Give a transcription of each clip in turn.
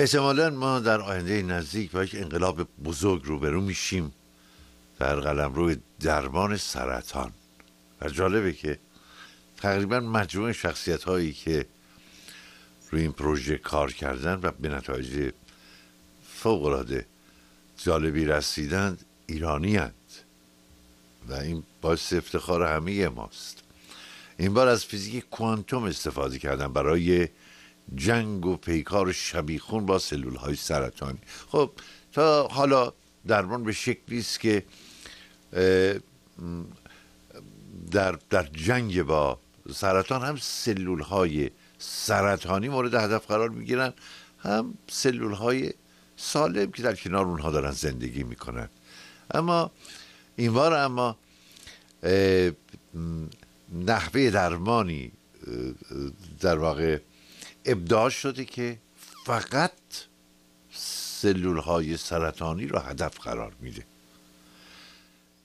احتمالا ما در آینده نزدیک با یک انقلاب بزرگ روبرو میشیم در قلم روی درمان سرطان و جالبه که تقریبا مجموع شخصیت هایی که روی این پروژه کار کردن و به نتایج فوق العاده جالبی رسیدند ایرانی هند. و این باعث افتخار همه ماست این بار از فیزیک کوانتوم استفاده کردن برای جنگ و پیکار شبیخون با سلول های سرطانی. خب تا حالا درمان به شکلی است که در, در جنگ با سرطان هم سلول های سرطانی مورد هدف قرار می‌گیرن هم سلول های سالم که در کنار اونها دارن زندگی می‌کنن. اما این بار اما نحوه درمانی در واقع ابداع شده که فقط سلول های سرطانی را هدف قرار میده.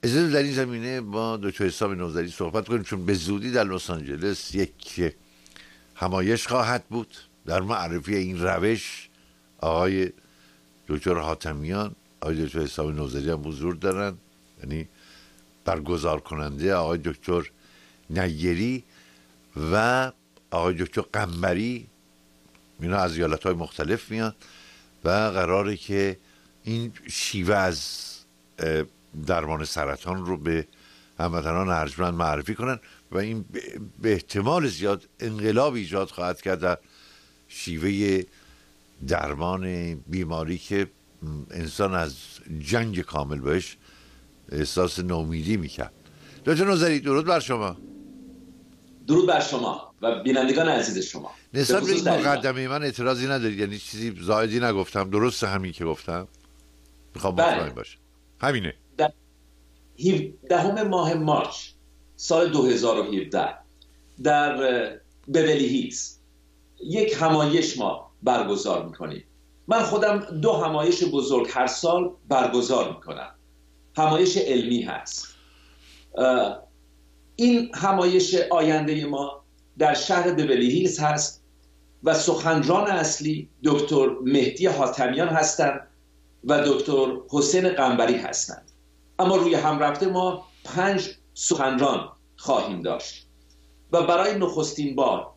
اجازه در این زمینه با دکتر حساب نوزری صحبت کنیم چون به زودی در لس آنجلس یک همایش خواهد بود. در معرفی این روش آقای دکتر حاتمیان آقای دکتر حساب نوزری هم حضور دارن یعنی برگزار کننده آقای دکتر نیری و آقای دکتر قمبری اینا از ایالت های مختلف میان و قراره که این شیوه از درمان سرطان رو به هموطنان ارجمند معرفی کنن و این به احتمال زیاد انقلاب ایجاد خواهد کرد در شیوه درمان بیماری که انسان از جنگ کامل بهش احساس نومیدی می‌کرد. دکتر نظری درود بر شما. درود بر شما و بینندگان عزیز شما. نسبت به این مقدمه من اعتراضی ندارید یعنی چیزی زایدی نگفتم درست همین که گفتم؟ می‌خوام بله. باشه همینه. در دهم ماه مارچ سال 2017 در بولی هیلز یک همایش ما برگزار می‌کنیم. من خودم دو همایش بزرگ هر سال برگزار می‌کنم. همایش علمی هست. این همایش آینده ما در شهر بولی هیلز هست و سخنران اصلی دکتر مهدی حاتمیان هستند و دکتر حسین قنبری هستند. اما روی هم رفته ما پنج سخنران خواهیم داشت. و برای نخستین بار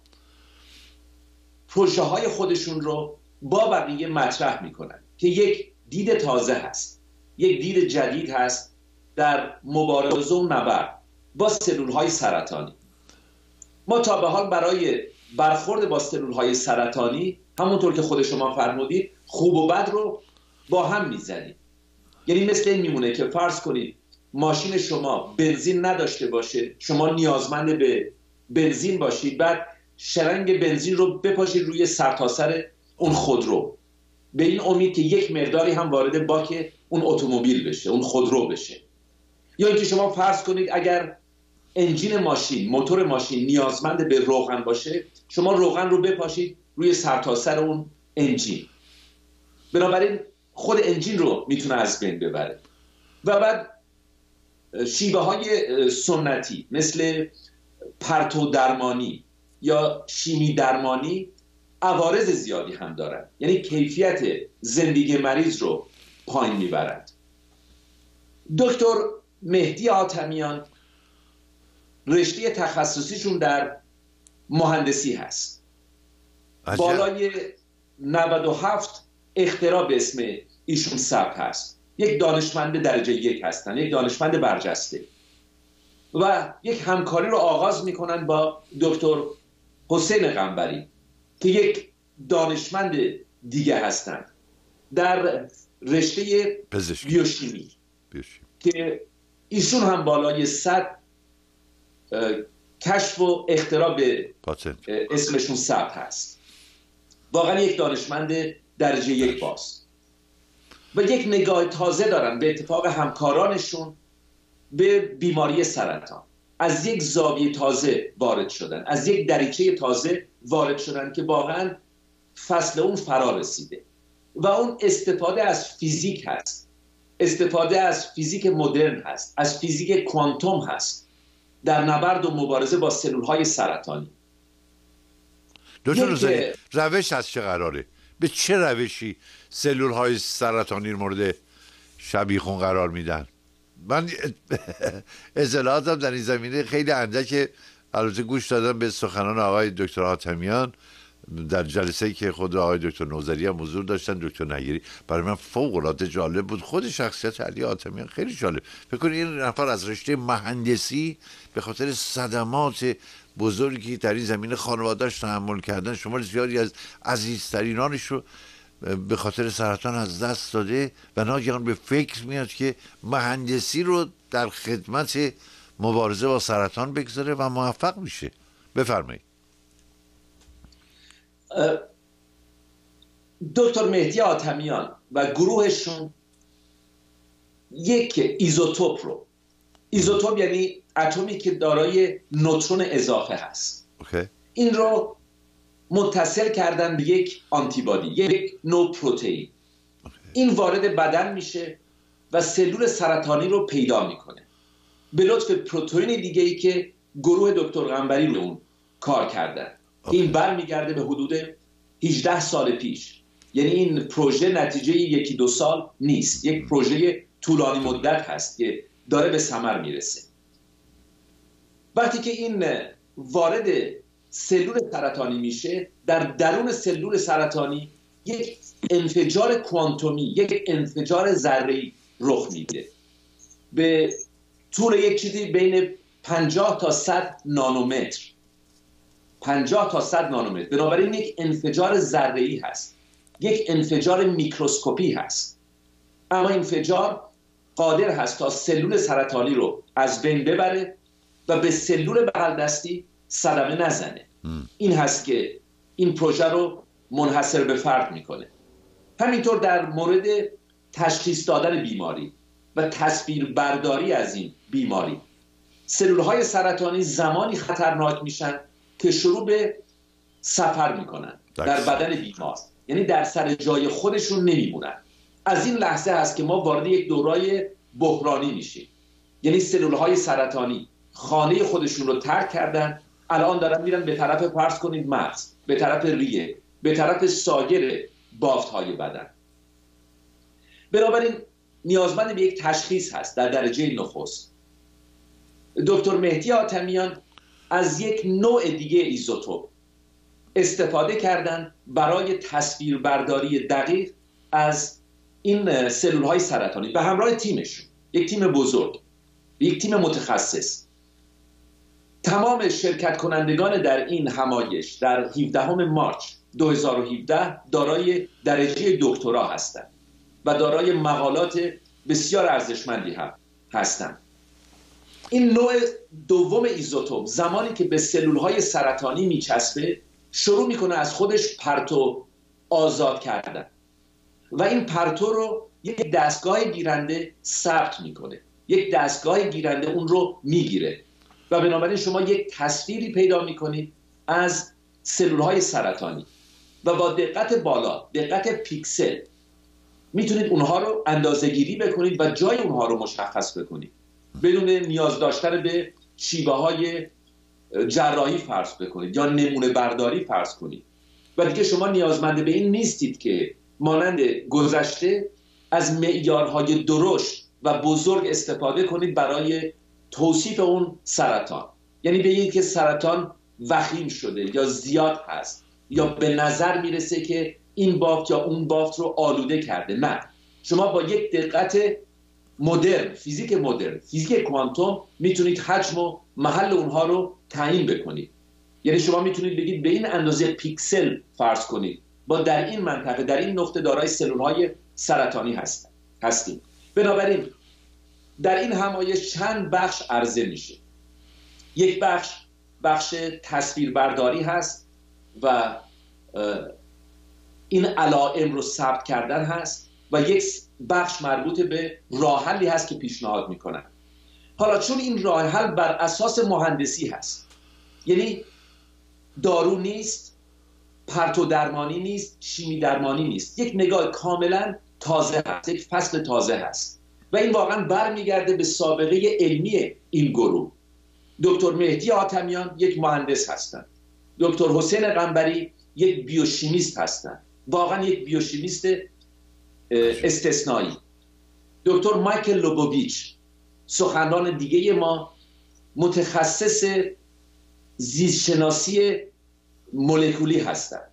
پروژه های خودشون رو با بقیه مطرح می‌کنن که یک دید تازه هست یک دید جدید هست در مبارزه و نبرد. با سلول های سرطانی. ما تا به حال برای برخورد با سلول های سرطانی همونطور که خود شما فرمودید خوب و بد رو با هم می‌زنیم. یعنی مثل این میمونه که فرض کنید ماشین شما بنزین نداشته باشه شما نیازمند به بنزین باشید بعد شرنگ بنزین رو بپاشید روی سرتاسر اون خودرو به این امید که یک مقداری هم وارد باک اون اتومبیل بشه اون خودرو بشه. یا اینکه شما فرض کنید اگر انجین ماشین موتور ماشین نیازمند به روغن باشه شما روغن رو بپاشید روی سرتاسر اون انجین. بنابراین خود انجین رو می‌تونه از بین ببره. و بعد شیوه های سنتی مثل پرتو درمانی یا شیمی درمانی عوارض زیادی هم دارن. یعنی کیفیت زندگی مریض رو پایین می‌برند. دکتر مهدی آتمیان رشته تخصصیشون در مهندسی هست. بالای 97 اختراع به اسم ایشون ثبت هست. یک دانشمند درجه یک هستن یک دانشمند برجسته. و یک همکاری رو آغاز می‌کنن با دکتر حسین قنبری که یک دانشمند دیگه هستند در رشته بیوشیمی. که ایشون هم بالای صد کشف و اختراع به اسمشون ثبت هست. واقعا یک دانشمند درجه یک باز و یک نگاه تازه دارن به اتفاق همکارانشون به بیماری سرطان. از یک زاویه تازه وارد شدن. از یک دریچه تازه وارد شدن که واقعا فصل اون فرا رسیده. و اون استفاده از فیزیک هست. استفاده از فیزیک مدرن هست. از فیزیک کوانتوم هست. در نبرد و مبارزه با سلول های سرطانی. دکتر روزایی روش از چه قراره؟ به چه روشی سلول های سرطانی مورد شبیخون قرار میدن؟ من اطلاعاتم در این زمینه خیلی اندک البته گوش دادم به سخنان آقای دکتر آتمیان در جلسه ای که خود آقای دکتر نوزری هم حضور داشتن دکتر نگیری. برای من فوق العاده جالب بود. خود شخصیت علی آتمیان خیلی جالب. فکر کنید این نفر از رشته مهندسی به خاطر صدمات بزرگی در این زمینه خانوادهش تحمل کردن شما زیادی از عزیزترینانش رو به خاطر سرطان از دست داده و ناگهان به فکر میاد که مهندسی رو در خدمت مبارزه با سرطان بگذاره و موفق میشه. بفرمایید. دکتر مهدی آتمیان و گروهشون یک ایزوتوپ رو. ایزوتوپ یعنی اتمی که دارای نوترون اضافه هست. این رو متصل کردن به یک آنتیبادی یک نوع پروتئین. این وارد بدن میشه و سلول سرطانی رو پیدا می‌کنه. به لطف پروتئین دیگه ای که گروه دکتر غنبری رو اون کار کردن. این برمیگرده به حدود 18 سال پیش. یعنی این پروژه نتیجه یکی دو سال نیست. یک پروژه طولانی مدت هست که داره به ثمر می‌رسه. وقتی که این وارد سلول سرطانی میشه در درون سلول سرطانی یک انفجار کوانتومی یک انفجار ذره‌ای رخ میده. به طول یک چیزی بین 50 تا 100 نانومتر. 50 تا 100 نانومتر. بنابراین یک انفجار ذره‌ای هست. یک انفجار میکروسکوپی هست. اما انفجار قادر هست تا سلول سرطانی رو از بین ببره و به سلول بغل دستی صدمه نزنه. این هست که این پروژه رو منحصر به فرد می‌کنه. همینطور در مورد تشخیص دادن بیماری و تصویر برداری از این بیماری. سلول های سرطانی زمانی خطرناک میشن که شروع به سفر می‌کنن در بدن بیمار. یعنی در سر جای خودشون نمیمونن. از این لحظه هست که ما وارد یک دورای بحرانی میشیم. یعنی سلول های سرطانی خانه خودشون رو ترک کردن. الان دارن میرن به طرف فرض کنید مغز به طرف ریه به طرف سایر بافت های بدن. بنابراین نیازمند به یک تشخیص هست در درجه نخست. دکتر مهدی آتمیان از یک نوع دیگه ایزوتوپ استفاده کردن برای تصویربرداری دقیق از این سلول های سرطانی به همراه تیمشون یک تیم بزرگ یک تیم متخصص. تمام شرکت کنندگان در این همایش در 17 مارچ 2017 دارای درجه دکترا هستند و دارای مقالات بسیار ارزشمندی هم هستند. این نوع دوم ایزوتوپ زمانی که به سلول های سرطانی میچسبه شروع می‌کنه از خودش پرتو آزاد کردن. و این پرتو رو یک دستگاه گیرنده ثبت می‌کنه. یک دستگاه گیرنده اون رو می‌گیره. و بنابراین شما یک تصویری پیدا می‌کنید از سلول های سرطانی. و با دقت بالا دقت پیکسل می‌تونید اونها رو اندازه گیری بکنید و جای اونها رو مشخص بکنید. بدون نیاز داشتن به شیبه های جراحی فرض بکنید یا نمونه برداری فرض کنید. و دیگه شما نیازمنده به این نیستید که مانند گذشته از معیارهای درشت و بزرگ استفاده کنید برای توصیف اون سرطان. یعنی بگید که سرطان وخیم شده یا زیاد هست یا به نظر می‌رسه که این بافت یا اون بافت رو آلوده کرده. نه. شما با یک دقت مدرن فیزیک مدرن. فیزیک کوانتوم می‌تونید حجم و محل اونها رو تعیین بکنید. یعنی شما می‌تونید بگید به این اندازه پیکسل فرض کنید. با در این منطقه در این نقطه دارای سلول های سرطانی هستن هستیم. بنابراین در این همایش چند بخش عرضه میشه. یک بخش بخش تصویربرداری هست و این علائم رو ثبت کردن هست و یک بخش مربوط به راه حلی هست که پیشنهاد می‌کنن. حالا چون این راه حل بر اساس مهندسی هست یعنی دارو نیست پرتو درمانی نیست شیمی درمانی نیست. یک نگاه کاملا تازه هست یک فصل تازه هست. و این واقعا برمیگرده به سابقه علمی این گروه. دکتر مهدی آتمیان یک مهندس هستند. دکتر حسین قنبری یک بیوشیمیست هستند. واقعا یک بیوشیمیست استثنایی. دکتر مایکل لوبوویچ سخنران دیگه ما متخصص زیستشناسی مولکولی هستند.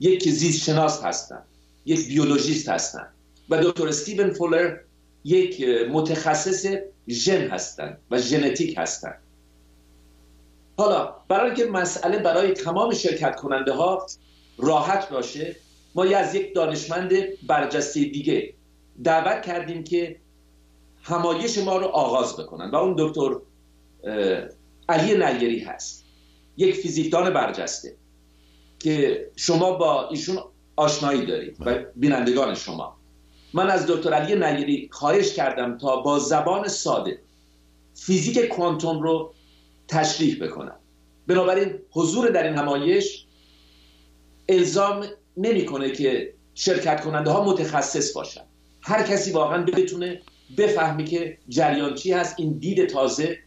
یک زیستشناس هستند یک بیولوژیست هستند و دکتر استیون فولر یک متخصص ژن هستند و ژنتیک هستند. حالا برای که مسئله برای تمام شرکت کننده ها راحت باشه ما از یک دانشمند برجسته دیگه دعوت کردیم که همایش ما رو آغاز بکنن و اون دکتر علی نیری هست. یک فیزیکدان برجسته که شما با ایشون آشنایی دارید و بینندگان شما. من از دکتر علی نیری خواهش کردم تا با زبان ساده فیزیک کوانتوم رو تشریح بکنم. بنابراین حضور در این همایش الزام نمی‌کنه که شرکت کننده ها متخصص باشن. هر کسی واقعا بتونه بفهمی که جریان چی هست این دید تازه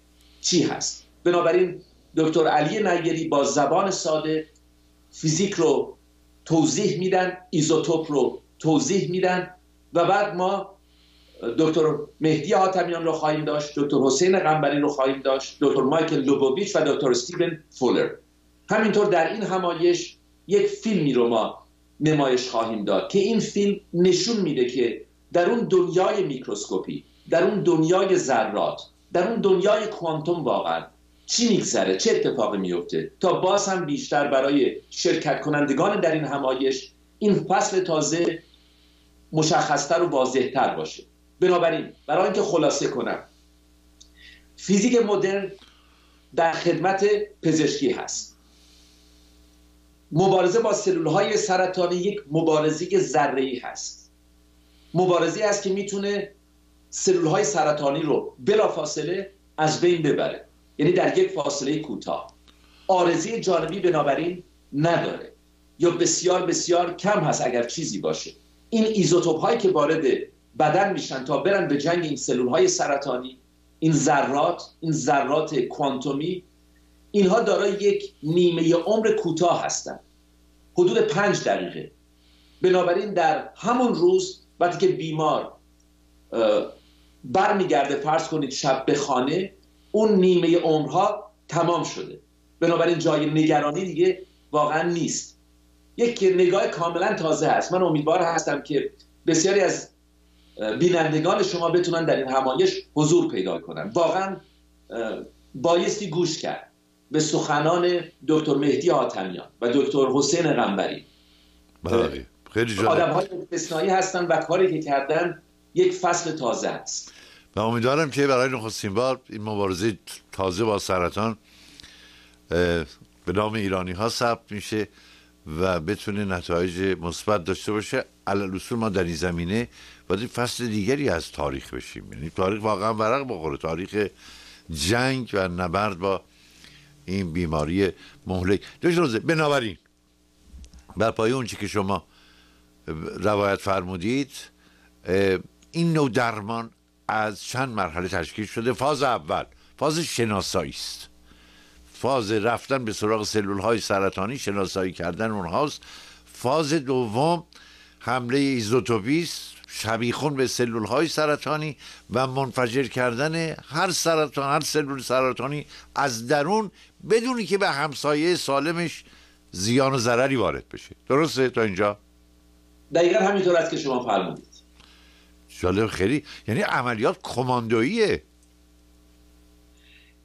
چی هست. بنابراین دکتر علی نیری با زبان ساده فیزیک رو توضیح میدن ایزوتوپ رو توضیح میدن و بعد ما دکتر مهدی حاتمیان رو خواهیم داشت دکتر حسین قنبری رو خواهیم داشت دکتر مایکل لوبوویچ و دکتر استیون فولر. همینطور در این همایش یک فیلمی رو ما نمایش خواهیم داد که این فیلم نشون میده که در اون دنیای میکروسکوپی در اون دنیای ذرات در اون دنیای کوانتوم واقعا چی میگذره چه اتفاقی میفته تا باز هم بیشتر برای شرکت کنندگان در این همایش این فصل تازه مشخصتر و واضحتر باشه. بنابراین برای اینکه خلاصه کنم فیزیک مدرن در خدمت پزشکی هست. مبارزه با سلول های سرطانی یک مبارزه ذره هست. مبارزه است که می‌تونه سلول های سرطانی رو بلافاصله از بین ببره. یعنی در یک فاصله کوتاه. آرزی جانبی بنابراین نداره. یا بسیار بسیار کم هست اگر چیزی باشه. این ایزوتوپ هایی که وارد بدن میشن تا برن به جنگ این سلول های سرطانی این ذرات این ذرات کوانتومی اینها دارای یک نیمه عمر کوتاه هستند حدود پنج دقیقه. بنابراین در همون روز وقتی که بیمار برمیگرده فرض کنید شب به خانه اون نیمه عمرها تمام شده. بنابراین جای نگرانی دیگه واقعا نیست. یک نگاه کاملا تازه هست. من امیدوار هستم که بسیاری از بینندگان شما بتونن در این همایش حضور پیدا کنن. واقعا بایستی گوش کرد. به سخنان دکتر مهدی آتمیان و دکتر حسین غنبری. بله خیلی آدم های استثنایی هستن و کاری که کردن یک فصل تازه است. و امیدوارم که برای نخستین بار این مبارزه تازه با سرطان به نام ایرانی ها ثبت میشه و بتونه نتایج مثبت داشته باشه. علل اصول ما در این زمینه باید فصل دیگری از تاریخ بشیم. یعنی تاریخ واقعا ورق بخوره. تاریخ جنگ و نبرد با این بیماری مهلک. روزه بنابراین بر پایه اون که شما روایت فرمودید این نوع درمان از چند مرحله تشکیل شده. فاز اول فاز شناسایی است. فاز رفتن به سراغ سلول های سرطانی شناسایی کردن اونهاست. فاز دوم حمله ایزوتوپیست شبیخون به سلول های سرطانی و منفجر کردن هر سرطان هر سلول سرطانی از درون بدونی که به همسایه سالمش زیان و ضرری وارد بشه. درسته تا اینجا؟ دقیقا همینطور است که شما فرمودید. جالب خیلی. یعنی عملیات کماندوییه.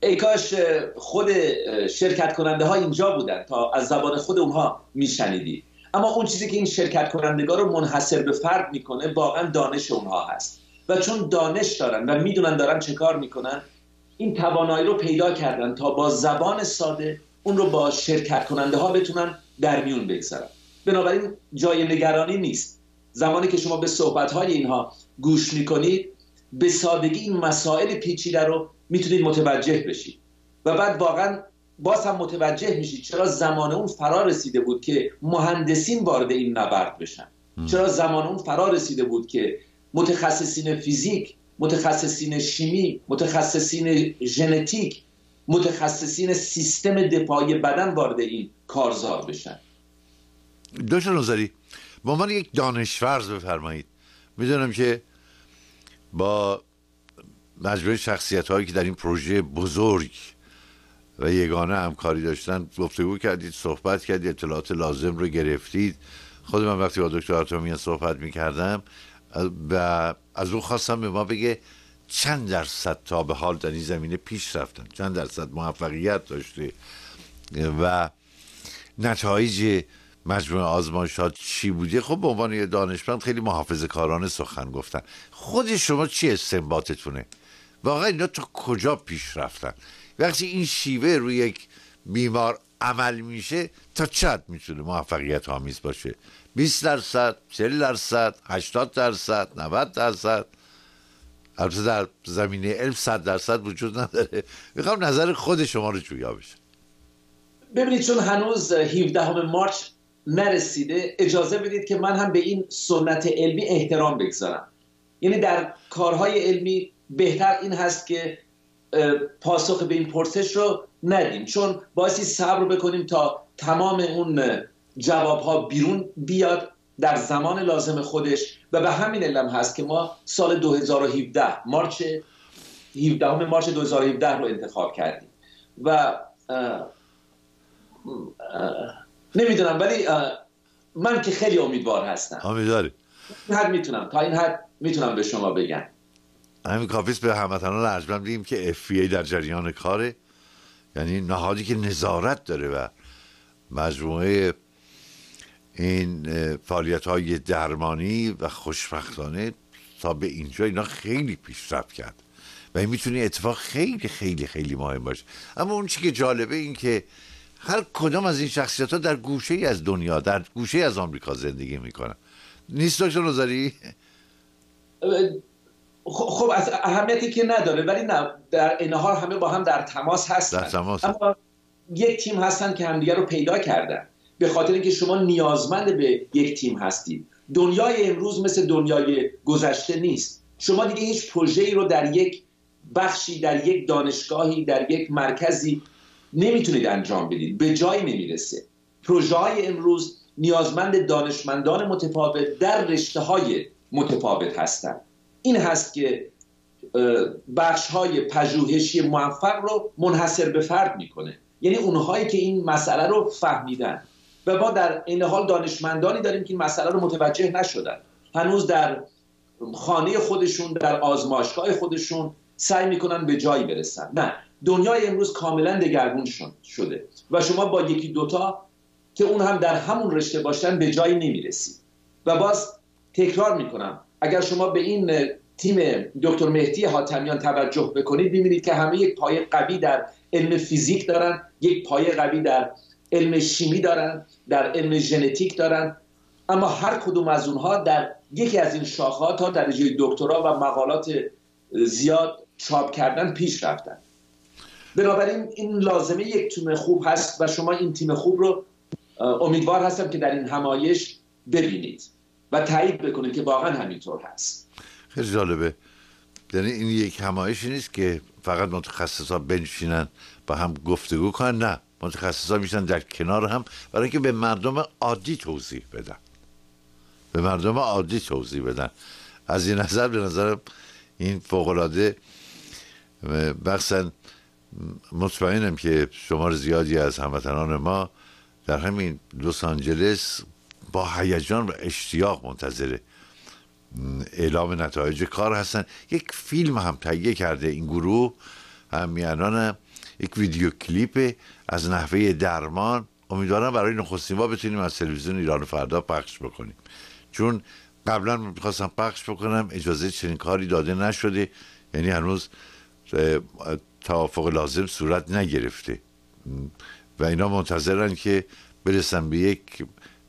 ای کاش خود شرکت کننده ها اینجا بودن تا از زبان خود اونها میشنیدی. اما اون چیزی که این شرکت کنندگان رو منحصر به فرد می‌کنه واقعا دانش اونها هست. و چون دانش دارن و می‌دونن دارن چه کار می‌کنن این توانایی رو پیدا کردن تا با زبان ساده اون رو با شرکت کننده ها بتونن در میون بگذارن. بنابراین جای نگرانی نیست. زمانی که شما به صحبت های اینها گوش می‌کنید به سادگی این مسائل پیچیده رو می‌تونید متوجه بشید. و بعد واقعا باز هم متوجه میشید چرا زمان اون فرا رسیده بود که مهندسین وارد این نبرد بشن. چرا زمان اون فرا رسیده بود که متخصصین فیزیک متخصصین شیمی متخصصین ژنتیک متخصصین سیستم دفاعی بدن وارد این کارزار بشن؟ دکتر نظری به عنوان یک دانشورز بفرمایید. می‌دونم که با مجموعه شخصیت هایی که در این پروژه بزرگ و یگانه همکاری داشتن گفتگو کردید صحبت کردید اطلاعات لازم رو گرفتید. خود من وقتی با دکتر آتومیان صحبت می‌کردم و از اون خواستم به ما بگه چند درصد تا به حال در این زمینه پیش رفتن چند درصد موفقیت داشته و نتایج مجموعه آزمایشات چی بوده؟ خب به عنوان یه دانشمند خیلی محافظه کارانه سخن گفتن. خود شما چی استنباطتونه؟ واقعا اینا تا کجا پیش رفتن؟ وقتی این شیوه روی یک بیمار عمل میشه تا چند می‌تونه موفقیت آمیز باشه؟ 20 درصد 40 درصد 80 درصد 90 درصد. البته در زمینه علم 100 درصد وجود نداره. می‌خوام نظر خود شما رو جویا بشه. ببینید چون هنوز 17 مارچ نرسیده اجازه بدید که من هم به این سنت علمی احترام بگذارم. یعنی در کارهای علمی بهتر این هست که پاسخ به این پرسش رو ندیم. چون باعثی صبر بکنیم تا تمام اون جواب ها بیرون بیاد در زمان لازم خودش. و به همین علم هست که ما سال 2017 مارچ 17 مارچ 2017 رو انتخاب کردیم. و نمی‌دونم ولی من که خیلی امیدوار هستم. امیدواری حد می‌تونم تا این حد می‌تونم به شما بگم. همین کافیست به هموطنان ارجمند بگیم که اف در جریان کاره. یعنی نهادی که نظارت داره و مجموعه این فعالیت های درمانی و خوشبختانه تا به اینجا اینا خیلی پیشرفت کرد. و این می‌تونه اتفاق خیلی خیلی خیلی مهم باشه. اما اون چی که جالبه این که هر کدام از این شخصیت ها در گوشه ای از دنیا در گوشه از آمریکا زندگی می‌کنن. نیست دکتر نظری؟ خب از اهمیتی که نداره ولی نه در این حال همه با هم در تماس هستن. در تماس. اما یک تیم هستن که همدیگه رو پیدا کردن. به خاطر اینکه شما نیازمند به یک تیم هستید. دنیای امروز مثل دنیای گذشته نیست. شما دیگه هیچ پروژه‌ای رو در یک بخشی در یک دانشگاهی در یک مرکزی نمی‌تونید انجام بدید. به جایی نمی‌رسه. پروژه های امروز نیازمند دانشمندان متفاوت در رشته های متفاوت هستند این هست که بخش های پژوهشی موفق رو منحصر به فرد می‌کنه. یعنی اونهایی که این مسئله رو فهمیدن. و ما در این حال دانشمندانی داریم که این مسئله رو متوجه نشدن. هنوز در خانه خودشون در آزمایشگاه خودشون سعی می‌کنن به جایی برسن. نه. دنیای امروز کاملا دگرگون شده. و شما با یکی دوتا که اون هم در همون رشته باشن به جایی نمی‌رسید. و باز تکرار می‌کنم. اگر شما به این تیم دکتر مهدی حاتمیان توجه بکنید ببینید که همه یک پایه قوی در علم فیزیک دارن یک پایه قوی در علم شیمی دارن در علم ژنتیک دارن. اما هر کدوم از اونها در یکی از این شاخه تا درجه دکترا و مقالات زیاد چاپ کردن پیش رفتن. بنابراین این لازمه یک تیم خوب هست و شما این تیم خوب رو امیدوار هستم که در این همایش ببینید. و تایید بکنید که واقعا همینطور هست. خیلی جالبه. یعنی این یک همایشی نیست که فقط متخصصا بنشینن با هم گفتگو کنن. نه متخصصا میشن در کنار هم برای اینکه به مردم عادی توضیح بدن. به مردم عادی توضیح بدن. از این نظر به نظر این فوقلاده بخصا مطمئنم که شمار زیادی از هموطنان ما در همین لس آنجلس با هیجان و اشتیاق منتظر اعلام نتایج کار هستن. یک فیلم هم تهیه کرده این گروه همیانان یک ویدیو کلیپ از نحوه درمان. امیدوارم برای نخستین بار بتونیم از تلویزیون ایران فردا پخش بکنیم. چون قبلا می‌خواستم پخش بکنم اجازه چنین کاری داده نشده. یعنی هنوز توافق لازم صورت نگرفته. و اینا منتظرن که برسن به یک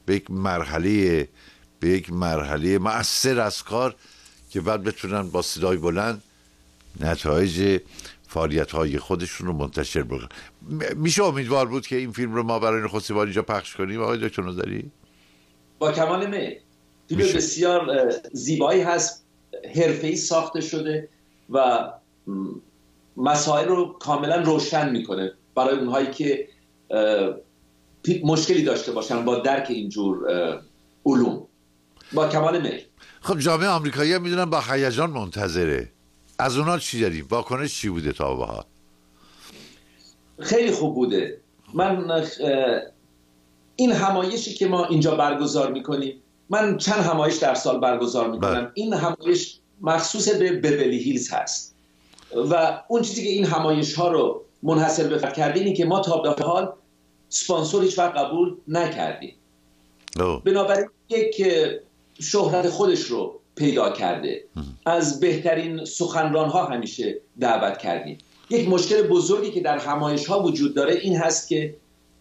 به یک مرحله به یک مرحله مؤثر از کار که بعد بتونن با صدای بلند نتایج فعالیت های خودشون رو منتشر بکنن. میشه امیدوار بود که این فیلم رو ما برای نخستی بار اینجا پخش کنیم آقای دکتر نظری؟ با کمال می فیلم بسیار زیبایی هست. حرفه‌ای ساخته شده و مسائل رو کاملا روشن می‌کنه. برای اونهایی که مشکلی داشته باشن با درک اینجور علوم. با کمال میل. خب جامعه آمریکایی هم می‌دونن با هیجان منتظره. از اونا چی داریم؟ واکنش چی بوده تا بها خیلی خوب بوده. من این همایشی که ما اینجا برگزار می‌کنیم من چند همایش در سال برگزار می‌کنم. بله. این همایش مخصوص به ببلی هیلز هست. و اون چیزی که این همایش ها رو منحصر به فرد کرده اینه که ما تا به حال سپانسور هیچ وقت قبول نکردیم. بنابراین یک شهرت خودش رو پیدا کرده. از بهترین سخنران ها همیشه دعوت کردیم. یک مشکل بزرگی که در همایش ها وجود داره این هست که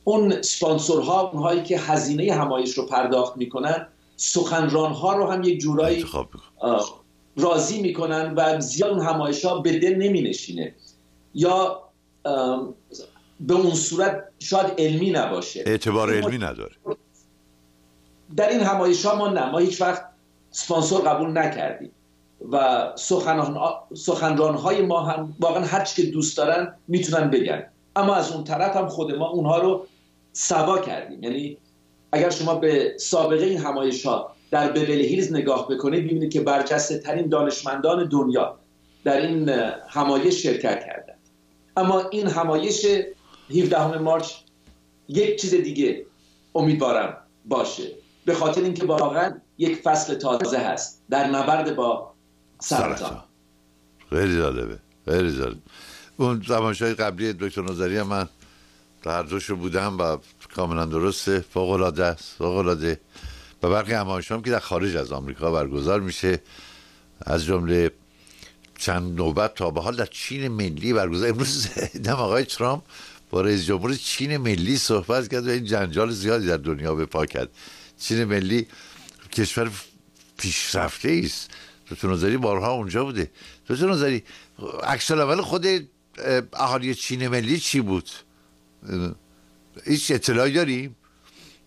اون سپانسورها اونهایی که هزینه همایش رو پرداخت می‌کنن سخنران ها رو هم یک جورایی راضی می‌کنن و زیاد اون همایش ها به دل نمی نشینه یا به اون صورت شاید علمی نباشه. اعتبار علمی نداره. در این همایش ها ما نه. ما هیچ وقت سپانسور قبول نکردیم. و سخنران های ما هم واقعا هر که دوست دارن می‌تونن بگن. اما از اون طرف هم خود ما اونها رو سوا کردیم. یعنی اگر شما به سابقه این همایش ها در ببل هیلز نگاه بکنید می‌بینید که برجسته ترین دانشمندان دنیا در این همایش شرکت کردند. اما این همایش 17 مارچ یک چیز دیگه امیدوارم باشه. به خاطر اینکه واقعا یک فصل تازه هست. در نبرد با سرطان. خیلی جالبه. خیلی جالب. اون زمانشای قبلی دکتر نظری هم من هر دوشو بودم و کاملا درسته. فوق العاده است. فوق العاده و برخی همایشام که در خارج از آمریکا برگزار میشه. از جمله چند نوبت تا به حال در چین ملی برگزار. امروز دم آقای ترامپ. با رئیس جمهور چین ملی صحبت کرد و این جنجال زیادی در دنیا به پا کرد. چین ملی کشور پیشرفته است. دکتر نظری بارها اونجا بوده. دکتر نظری عکس اول خود اهالی چین ملی چی بود؟ هیچ اطلاعی داریم؟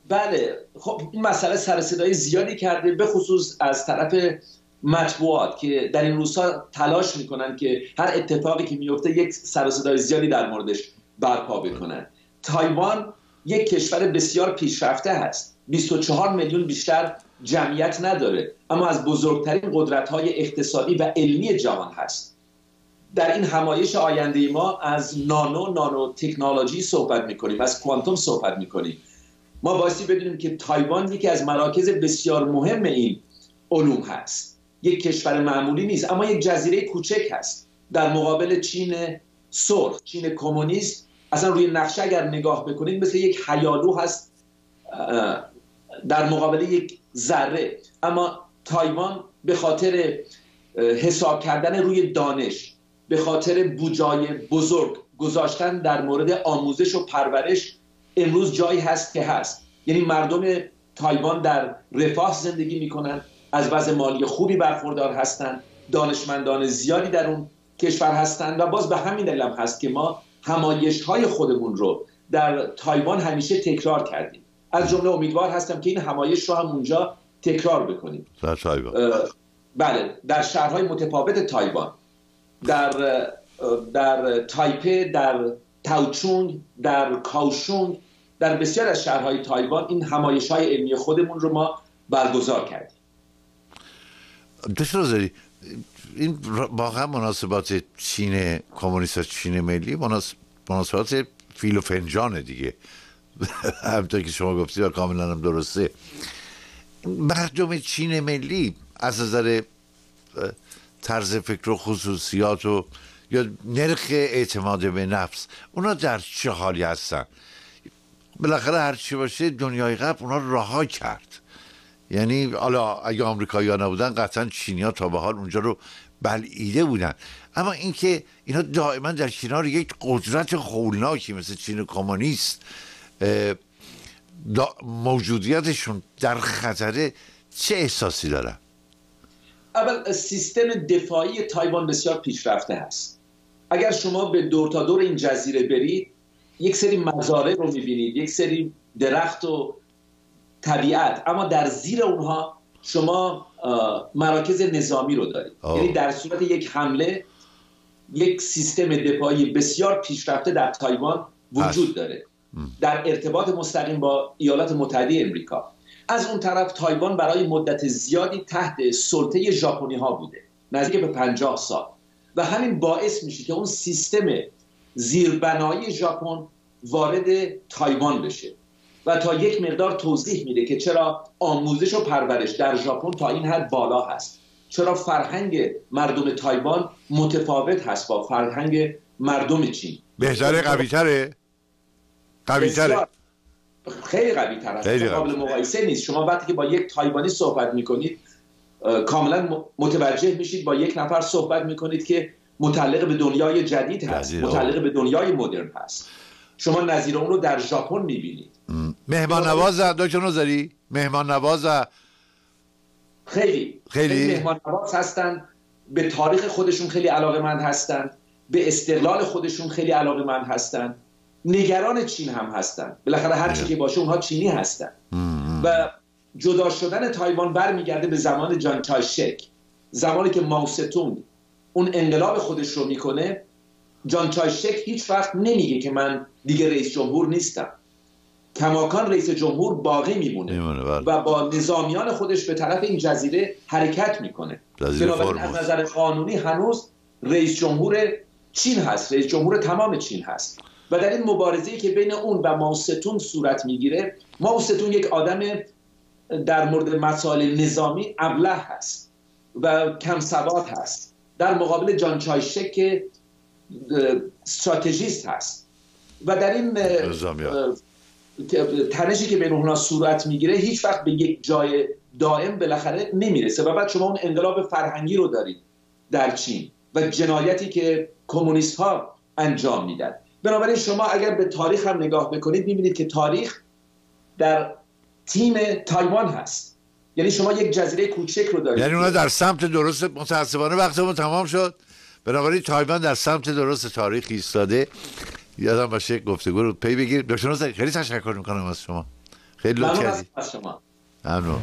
بله. خب این مسئله سر زیادی کرده به خصوص از طرف مطبوعات که در این روزها تلاش می‌کنن که هر اتفاقی که میفته یک سر زیادی در موردش برپا بکنن. تایوان یک کشور بسیار پیشرفته هست. 24 میلیون بیشتر جمعیت نداره. اما از بزرگترین قدرت های اقتصادی و علمی جهان هست. در این همایش آینده ما از نانو نانو تکنولوژی صحبت می‌کنیم از کوانتوم صحبت می‌کنیم. ما بایستی بدونیم که تایوان یکی از مراکز بسیار مهم این علوم هست. یک کشور معمولی نیست اما یک جزیره کوچک هست. در مقابل چین سرخ چین کمونیست اصلا روی نقشه اگر نگاه بکنید مثل یک حیالو هست در مقابل یک ذره. اما تایوان به خاطر حساب کردن روی دانش به خاطر بوجای بزرگ گذاشتن در مورد آموزش و پرورش امروز جایی هست که هست. یعنی مردم تایوان در رفاه زندگی می‌کنن از وضع مالی خوبی برخوردار هستند دانشمندان زیادی در اون کشور هستند و باز به همین دلیل هست که ما همایش های خودمون رو در تایوان همیشه تکرار کردیم. از جمله امیدوار هستم که این همایش رو هم اونجا تکرار بکنیم. در تایوان. بله در شهرهای متفاوت تایوان. در در تایپه در تاوچونگ در کاوشونگ در بسیار از شهرهای تایوان این همایش های علمی خودمون رو ما برگزار کردیم. دکتر این واقعا مناسبات چین کمونیست و چین ملی مناسبات فیل و فنجان دیگه. همطور که شما گفتید و کاملا هم درسته. مردم چین ملی از نظر طرز فکر و خصوصیات و یا نرخ اعتماد به نفس اونا در چه حالی هستن؟ بالاخره هر چی باشه دنیای قبل اونا رها کرد. یعنی حالا اگه آمریکایی ها نبودن قطعا چینی ها تا به حال اونجا رو بلعیده بودن. اما اینکه اینا دائما در کنار یک قدرت خولناکی مثل چین کمونیست موجودیتشون در خطره چه احساسی دارن؟ اول سیستم دفاعی تایوان بسیار پیشرفته هست. اگر شما به دور تا دور این جزیره برید یک سری مزارع رو می‌بینید یک سری درخت و طبیعت. اما در زیر اونها شما مراکز نظامی رو دارید. یعنی در صورت یک حمله یک سیستم دفاعی بسیار پیشرفته در تایوان وجود داره. در ارتباط مستقیم با ایالات متحده امریکا. از اون طرف تایوان برای مدت زیادی تحت سلطه ژاپنی ها بوده. نزدیک به پنجاه سال. و همین باعث میشه که اون سیستم زیربنایی ژاپن وارد تایوان بشه. و تا یک مقدار توضیح میده که چرا آموزش و پرورش در ژاپن تا این حد بالا هست. چرا فرهنگ مردم تایوان متفاوت هست با فرهنگ مردم چین. بهتره قوی تره قوی تره خیلی قوی تر است قابل مقایسه نیست. شما وقتی که با یک تایوانی صحبت می‌کنید کاملا متوجه میشید با یک نفر صحبت می‌کنید که متعلق به دنیای جدید هست متعلق به دنیای مدرن هست. شما نظیر اون رو در ژاپن می‌بینید. مهمان نواز دکتر نظری؟ مهمان نواز خیلی. خیلی. مهمان نواز هستن. به تاریخ خودشون خیلی علاقه مند هستن. به استقلال خودشون خیلی علاقه مند هستن. نگران چین هم هستن. بالاخره هر چی که باشه اونها چینی هستن. و جدا شدن تایوان برمیگرده به زمان جان چایشک زمانی که ماوستون اون انقلاب خودش رو می‌کنه جان چایشک هیچ وقت نمیگه که من دیگه رئیس جمهور نیستم. کماکان رئیس جمهور باقی میمونه بله. و با نظامیان خودش به طرف این جزیره حرکت می‌کنه. بنابراین از نظر قانونی هنوز رئیس جمهور چین هست. رئیس جمهور تمام چین هست. و در این مبارزه که بین اون و ماوستون صورت می‌گیره ماوستون یک آدم در مورد مسائل نظامی ابله هست و کم سواد هست. در مقابل جان چایشک که استراتژیست هست. و در این تنشی که بین اونها صورت می‌گیره هیچ وقت به یک جای دائم بالاخره نمی‌رسه و بعد شما اون انقلاب فرهنگی رو دارید در چین و جنایتی که کمونیست ها انجام میدن. بنابراین شما اگر به تاریخ هم نگاه بکنید می‌بینید که تاریخ در تیم تایوان هست. یعنی شما یک جزیره کوچک رو دارید. یعنی اونا در سمت درست متاسفانه وقتمون تمام شد. بنابراین تایوان در سمت درست تاریخ ایستاده. یادم باشه گفتگو رو پی بگیر. دکتر خیلی تشکر می‌کنم از شما. خیلی لطفی از شما. ممنون.